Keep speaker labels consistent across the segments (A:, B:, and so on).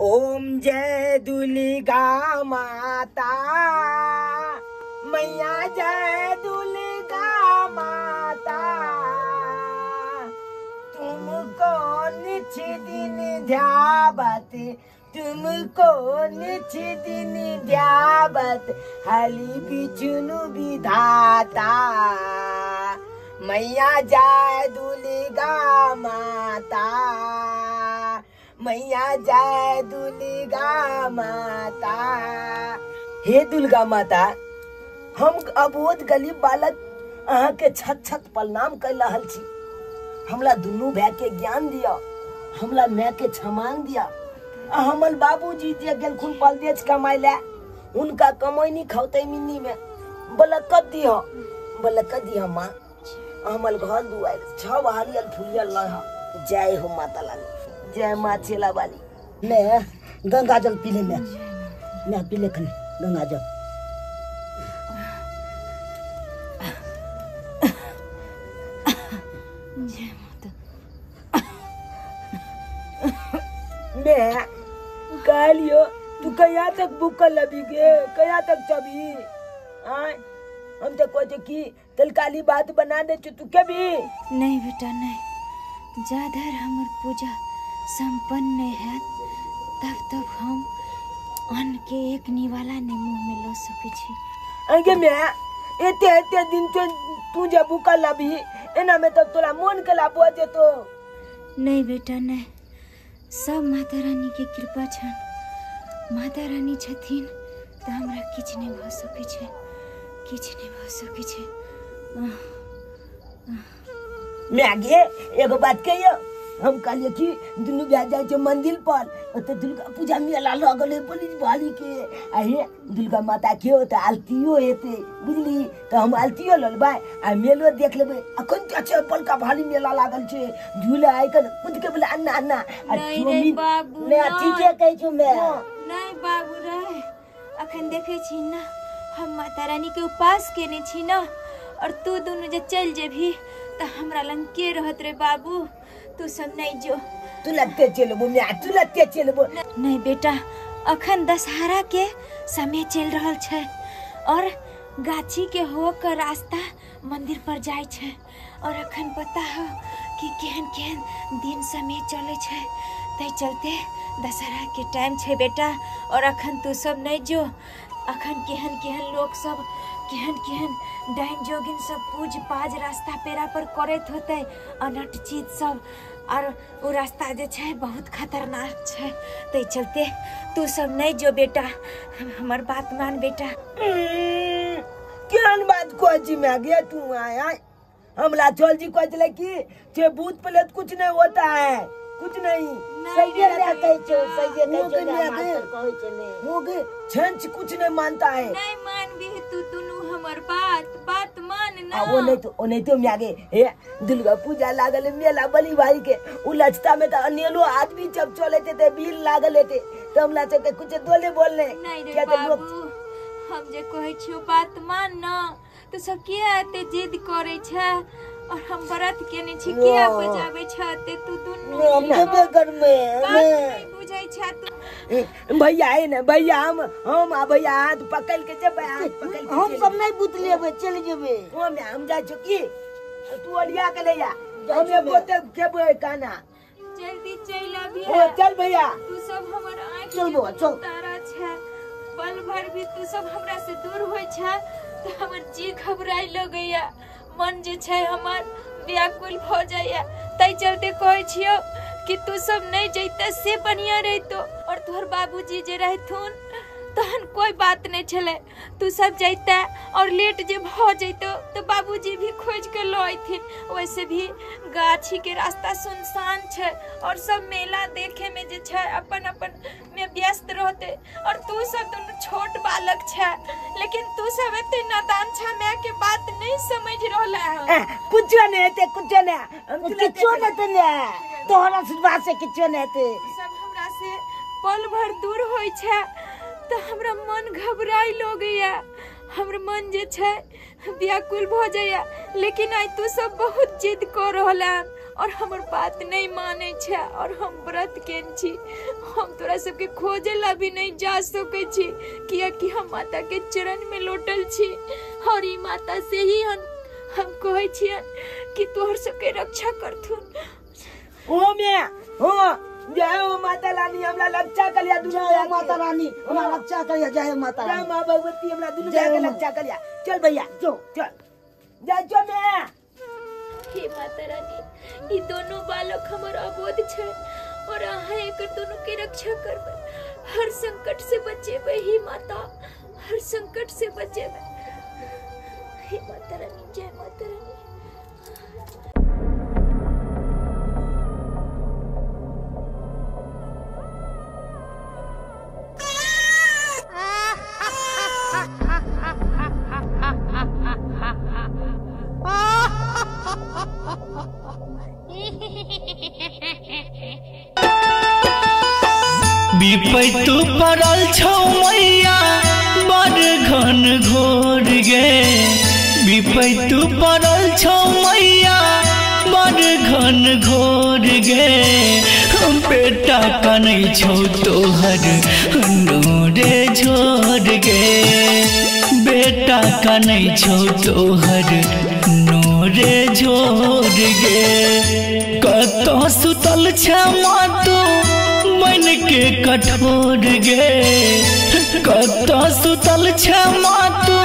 A: ओम जय दुर्गा माता। मैया जय दुर्गा माता। तुमको निच दिन ध्यावत, तुमको निच दिन ध्यावत, हली बिचुनु विधाता। मैया जय दुर्गा माता। मैया जय दुर्गा माता। हे दुर्गा माता, हम अबोध गरीब बालक अहाँ के छत छत प्रणाम कर रहा छी। हमला दुनू भाई के ज्ञान दिया हमला माय के क्षमान दिया आ हमर बाबूजी जे गेलखुन परदेश कमाई ले उनका कमैनी खौते मिन्नी में बलकत दियो बलकत दियो माँ। हमल घर दुआर छह हरियल फुलियल लह जय हो माता लाली जय माँ चेला वाली। मैं गंगा जल पी ले मैं मैं पी ले खने गंगा जल।
B: माता।
A: मैं कालियो तू कया तक बुकल लबी गे? कया तक चबी आय हम तो कहते कि तलकाली बात बना दे तू कभी
B: नहीं बेटा नहीं। जाधर हमर पूजा। संपन्न है तब तक हम अन्न के एक निवाला ने मुँह में लो सके छी।
A: आगे मैं एते एते दिन तो तू जे बुकल लबी एना में तब तोरा मन के ला बोझे तो।
B: नहीं बेटा नहीं। सब माता रानी के कृपा छन। माता रानी छथिन तो हमरा किछ नहीं भ सकै छै। किछ नहीं भ सकै छै।
A: मैं आगे एगो बात कहियो। हम कहलिए कि दुनू भाई जाए छै मंदिर पर। ओते दुर्गा पूजा मेला लगल है पुलिस भाली के। आ हे दुर्गा माता के ओते आलतियो हेते बुझली? तो हम आलतियो ललबै आ मेलो देख लेबै। अखन के छै बड़का भारी मेला लागल छै। झूला आइकन कुछ के बोले अन्ना अन्ना आ
B: नहीं बाबू,
A: मैं। ठीके कहै छु मैं?
B: नहीं बाबू रहे अखन देखे छी ना हम माता रानी के उपास केने छी ना और तू दोनों जे चल जेभी तो हमरा लंग के रहत रे बाबू। तू सब नहीं जो।
A: तू लत्ते चलबो मैं तू लत्ते चलबो
B: नहीं बेटा अखन दशहरा के समय चल रहल छै और गाछी के होकर रास्ता मंदिर पर जाय छै और अखन पता हो कि केहन केहन दिन समय चले छै। तै चलते दशहरा के टाइम छै बेटा और अखन तू सब नहीं जो। अखन केहन केहन लोग सब केहन केहन डाइन जोगिन सब पूज पाज रास्ता पेरा पर करैत होते। अनट चीज़ सब। और वो रास्ता जे छै बहुत खतरनाक छै। तै चलते तू सब नहीं जो बेटा। हमर बात मान बेटा।
A: हम्म, केहन बात छी मैं गे तू आया हमला चल जी छलै कि जे भूत प्रेत कुछ नहीं होता है। कुछ नहीं
B: सहिए
A: रे कहै छो सहिए कहै छो मास्टर कहै हो छंच कुछ नहीं मानता है।
B: नहीं मान हमर बात बात मान
A: आ वो नहीं तो नहीं तो मैं आगे हे दुर्गा पूजा लागल है, मेला बली भाई के। उ लचता में तो अनेलो आदमी जब चले थे ते बिल लागल थे तो। हम ना चके कुछ दोले बोलने।
B: नहीं रे बाबू हम जे कहै छियो बात मान ना तो सब किया एते जिद करे छै? और हम व्रत केने छी किया। बजाबै छै ते तू दुनू
A: हम देबे कर में
B: बात नहीं बुझै छै तू।
A: भैया है ना भैया हम हम आ भैया हाथ पकड़ के जब हाथ पकड़ के
C: हम सब नहीं बुत लेबे चल जेबे।
A: ओ में हम जाय छु की? तू ओलिया के ले जा। हम ये बोते खेबे काना
B: जल्दी चल अभी
A: ओ चल भैया।
B: तू सब हमर आँख
C: चल बौआ, चल।
B: तारा छै पल भर भी तू सब हमरा से दूर होय छै तो हमर जी घबराई लगैया। मन जे छै हमर व्याकुल भ जाइया तै चलते कहै छियो कि तू सब नहीं जैते, से बढ़िया रहितो। और तोहर बाबूजी जे रहथुन, तहन कोई बात नहीं छले। तू सब जैते और लेट जे भ जैतो तो बाबूजी भी खोज के लो अयथिन। वैसे भी गाछी के रास्ता सुनसान छै और सब मेला देखे में जे छै अपन अपन में व्यस्त रहते। और तू सब दोनों छोट बालक छै। लेकिन तू सब एते नादान छै मैं के बात नहीं समझ रहला है।
A: कुछ नहीं ते कुछ नहीं। हम
C: किछो नहीं तने तोहरा सुनवा से किछो नहीं ते
B: सब हमरा से पल भर दूर होय छै तो हमरा मन घबराई लगैया। हमर मन जे छै व्याकुल भ जाइया। लेकिन आइ तू सब बहुत जिद कर रहल। और हमर बात नहीं माने छै और हम व्रत केन छी। हम तोरा सबके खोजे ला भी नहीं जा सके छी किया कि हम माता के चरण में लोटल छी। और ई माता से ही हम हम कहै छियन कि तोहर सबके रक्षा करथुन।
A: ओ मैं हो। जय हो माता रानी हमरा रक्षा कलिया दुनिया
C: जय माता रानी हमारा रक्षा करिए जय माता रानी।
A: जय माँ भगवती हमरा दुनिया
C: जय
A: के
C: हो।
A: रक्षा कलिया चल भैया जो चल। जा जो मैं।
B: हे माता रानी ई दोनों बालक हमर अबोध छ और अहा एकर दोनों के रक्षा कर हर संकट से बचेबै ही माता, हर संकट से बचे हे माता रानी, जय माता रानी।
D: विपैतु पड़ल छौ मैया, बड़ घन घोर गे। विपैतु पड़ल छौ मैया, बड़ घन घोर गे। बेटा कनै छौ तोहर, नूरे झोर गे। बेटा कनै छौ तोहर नूरे झोर गे। कतऽ सुतल छै मातू मन के कठोर गे। कतऽ सुतल छै मातू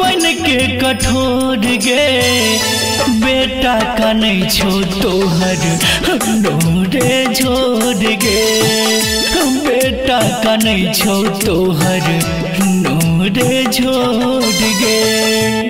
D: मन के कठोर गे। बेटा कनै छौ तोहर नोरे झोर गे। बेटा कनै छौ तोहर नोरे झोर गे।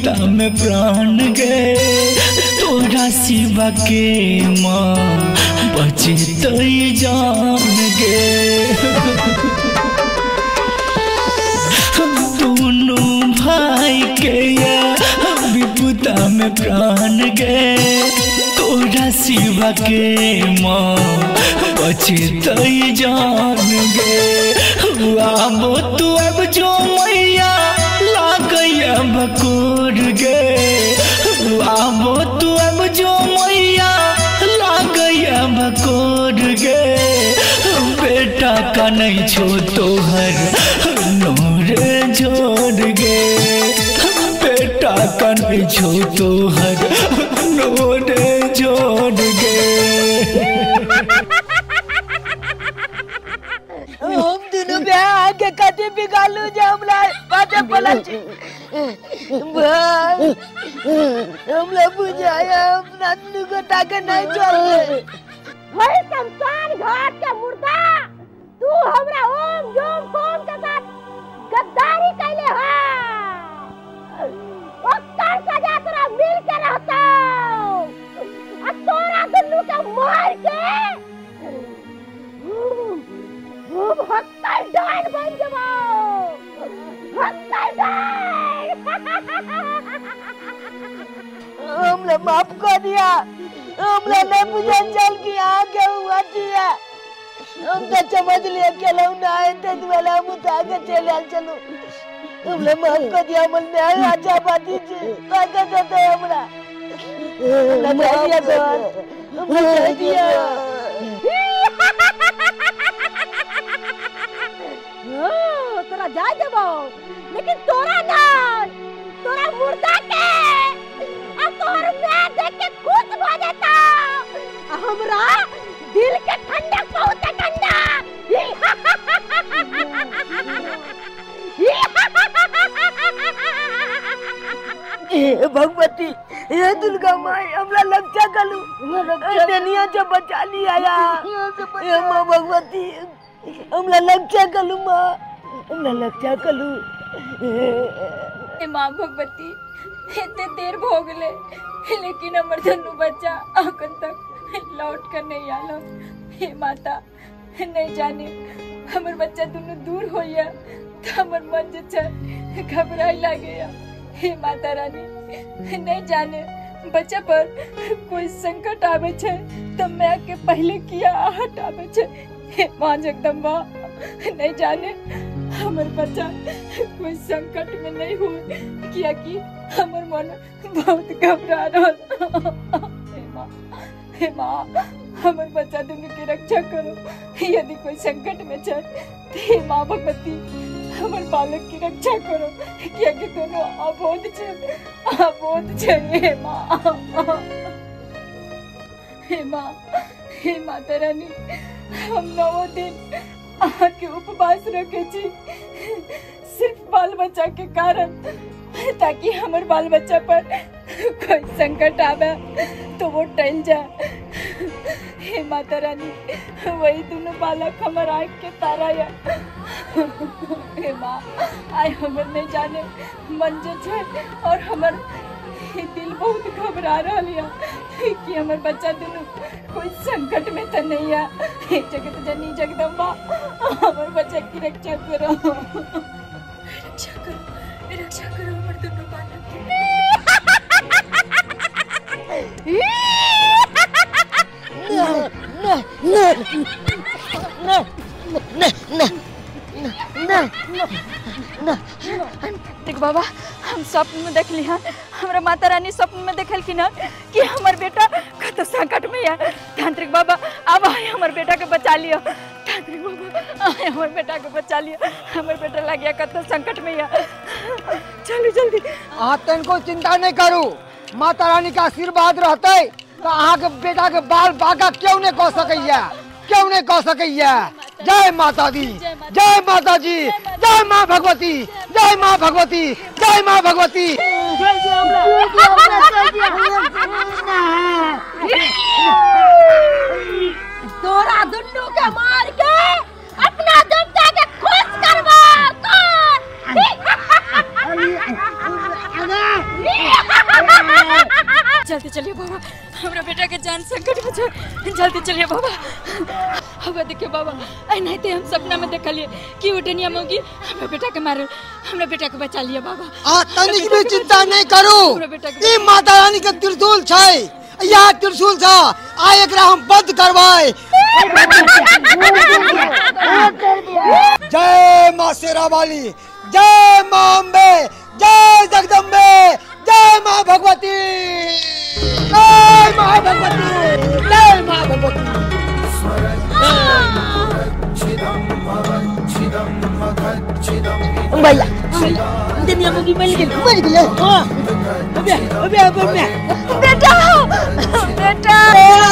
D: विपदा में प्राण गए, तोरा शिवा के माँ बचे तई जान गे दोनों भाई के या विपदा में प्राण गए, तोरा शिवा के माँ बचे तई जान गे आबो तू, अब जो मैया लागैया बकोर गे। आबो तू अब जो मैया लागैया बकोर गे। बेटा कनै छो तोहर, नोरे ज़ोर गे। बेटा कनै छो तोहर, नोरे ज़ोर गे।
A: हम दोनों ब्याह आके कते बिगालू जे हमरा बाटे पलट भाई हमरा बुझाया अपना दुगो ताके नहीं चल
E: वही शमशान घाट के मुर्दा तू हमरा ओम जोम फोम के साथ गद्दारी
A: नहीं बुझा चल कि यहाँ हुआ दिया हम तो समझ लिए के लो ना आए थे वाला हम उठा के चले चलो। माफ़ कर दिया, हमने न्याय अच्छा बात जी ताकत देते हमरा। हमने दिया तो हमने दिया।
E: तोरा जाय देबो लेकिन तोरा ना, तोरा मुर्दा के। आ तोहर मैं देख के खुश हो जाता। हमरा दिल के ठंडक बहुत ठंडा
A: हे भगवती हे दुर्गा माई हमरा लक्षा कलू दुनिया से बचा लिया या हे माँ भगवती हमरा लक्षा कलू माँ हमरा लक्षा कलू
B: हे माँ भगवती एते देर भो गेले लेकिन हमर धनु बच्चा अखन तक लौट कर नहीं आलो हे माता, नहीं जाने। हमर बच्चा दोनों दूर होइया। तो हमर मन जे घबराई लागेया। हे माता रानी, नहीं जाने। बच्चा पर कोई संकट आवे छै तो मैं के पहले किया आहट आवे छै? हे माँ जगदम्बा, नहीं जाने। हमर बच्चा कोई संकट में नहीं हो किया कि हमर मन बहुत घबरा रहा हे हे, माँ। हमर बच्चा दोनों की रक्षा करो। यदि कोई संकट में छै तो हे माँ भगवती, हमारे बालक की रक्षा करो किया कि दोनों अबोध छै अबोध छै हे माँ। हे माँ, हे माता रानी, हम नौ दिन अहाँ के उपवास रखे छी। सिर्फ़ बाल बच्चा के कारण, ताकि हमर बाल बच्चा पर कोई संकट आवे तो वो टल जाए। हे माता रानी, वही दोनों बालक हमर आँख के तारा या हे माँ आय हमर नहीं जाने, मन जो छै और हमर दिल बहुत घबरा रहा है कि हमर बच्चा दोनों कोई संकट में तो नहीं हे। जगत जननी जगदम्बा, हमर बच्चा की रक्षा करो। रक्षा करो रक्षा करो हमर दोनों बालक। की में देख लिया। हमरा माता रानी स्वप्न में देखल कि ना कि हमर बेटा कत संकट में है तांत्रिक बाबा अब आए हमर बेटा के बचा लियो तांत्रिक बाबा, आए हमर बेटा के बचा लियो हमर बेटा लग गया कत संकट में है चलो, जल्दी।
F: अहाँ तनिको चिंता नहीं करू। माता रानी के आशीर्वाद रहते तो अहाँ के बेटा के बाल बाका क्यों नहीं कह सकैया क्यों नहीं कह सकैया जय माता दी जय माता जी जय माँ भगवती जय माँ भगवती जय माँ भगवती।
E: तोरा दुन्नू के मार के अपना देवता के खुश करबो
B: जल्दी चलिए बाबा हमरा बेटा के जान संकट में छै। जल्दी चलिए बाबा। हवा देखिए बाबा। आई नहीं हम सपना में देखलिए कि वो डनिया मौगी हमरा बेटा के मारे हमरा बेटा के बचा लिया बाबा।
F: अहाँ तनिक भी चिंता नहीं करू। ई माता रानी के त्रिशूल छै। यहाँ त्रिशूल छ। आ एकरा हम बंद करबै। जय माँ शेरा वाली जय माँ अम्बे। जय जगदम्बे। जय माँ भगवती। जय माँ भगवती। जय माँ भगवती।
C: भैया दुनिया में मिल गई मिल गई हाँ अबे अबे अबे
B: बेटा बेटा
F: बुरा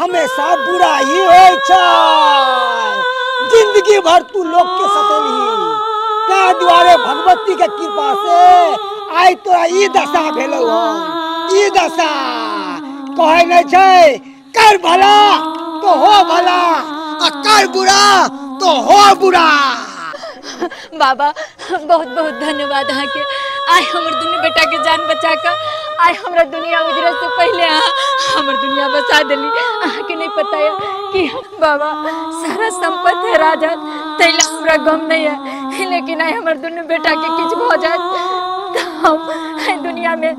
F: हमेशा बुरा ही छै ज़िंदगी भर तू लोग के सतेली द्वारे भगवती के कृपा से आइ तोरा ई दशा भेलौ ई दशा। कहै नै छै, कर भला तो हो भला, आ कर बुरा तो हो बुरा।
B: बाबा, बहुत बहुत धन्यवाद अहाँ के आइ हमर दुनू बेटा के जान बचा कऽ आइ हमरा दुनिया उजरे से पहले अहाँ हमर दुनिया बचा देली। अहाँ के है बाबा, सारा संपत्ति है राजा, तैला हमरा गम नहीं है। लेकिन आई हमारे दुनू बेटा के किछ भऽ जात तऽ हम दुनिया में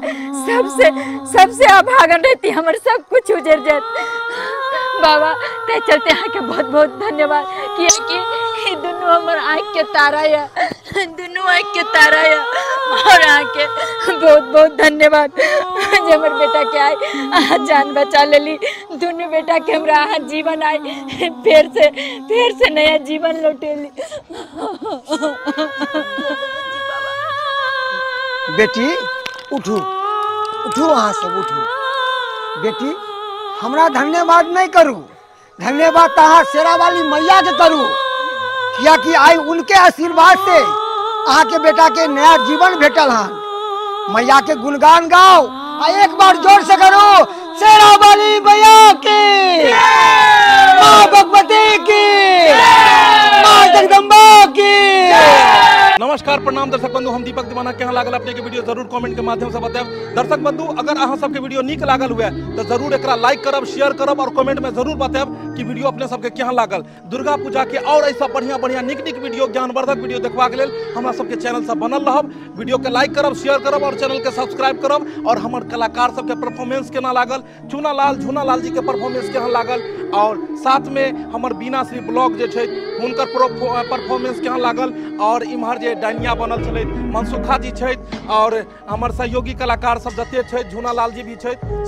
B: सबसे सबसे अभागन रहती, हमारे सब कुछ उजड़ जात बाबा ते चलते अहाँ के बहुत बहुत धन्यवाद। किया कि दुनू हमर आँख के तारा या दुनू आँख के तारा या और अहाँ के बहुत बहुत धन्यवाद। जे हमर बेटा के आइ अहाँ जान बचा लेली। दुनू बेटा के हमरा अहाँ जीवन आइ फिर से फिर से नया जीवन लौटेली।
F: बेटी उठू। उठू अहाँ सब उठू। बेटी हमरा धन्यवाद नहीं करू। धन्यवाद तहाँ शेरा वाली मैया के करू। किया कि आई उनके आशीर्वाद से अहाँ के बेटा के नया जीवन भेटल हन। मैया के गुणगान गाओ एक बार ज़ोर से करो। शेरा वाली भैया की माँ भगवती की माँ जगदम्बा की
G: नमस्कार, प्रणाम दर्शक बंधु, हम दीपक दीवाना केहन लागल अपने के वीडियो ज़रूर कमेंट के माध्यम से बताएब। दर्शक बंधु, अगर अहाँ सबके वीडियो नीक लागल हुए तो ज़रूर एकरा लाइक करब शेयर करब और कमेंट में ज़रूर बताएब कि वीडियो अपने सबके केहन लागल। दुर्गा पूजा के और ऐसा बढ़िया बढ़िया निक निक वीडियो, ज्ञानवर्धक वीडियो देखबाक लेल हमरा सबके चैनल सब बनल रहब। वीडियो के लाइक करब शेयर करब और चैनल के सब्सक्राइब करब और हमर कलाकार सबके परफॉर्मेंस केना लागल, चूना लाल, झूना लाल जी के परफॉर्मेंस केहन लागल और साथ में हमर बीना श्री ब्लॉग जे छै, हुनकर परफॉर्मेंस केहन लागल और इम्हर जे डायनिया बनल छलै मनसुखा जी छथि, और हमर सहयोगी कलाकार सब जते झूना लाल जी भी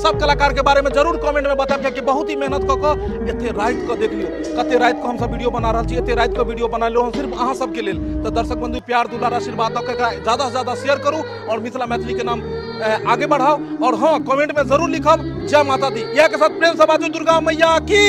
G: सब कलाकार के बारे में ज़रूर कमेंट में बताब कियाकि बहुत ही मेहनत कऽ कऽ एते देख लियौ कते राति कऽ हमसब वीडियो बना रहल छी राति कऽ वीडियो बना लियौ हम सिर्फ़ अहाँ सबके लेल। तऽ दर्शक बंधु प्यार, दुलार, आशीर्वाद ज़्यादा से ज़्यादा शेयर करू, और मिथिला मैथिली के नाम आगे बढ़ाओ और हाँ कमेंट में ज़रूर लिखब, जय माता दी यह के साथ प्रेम से बाजू दुर्गा मैया की?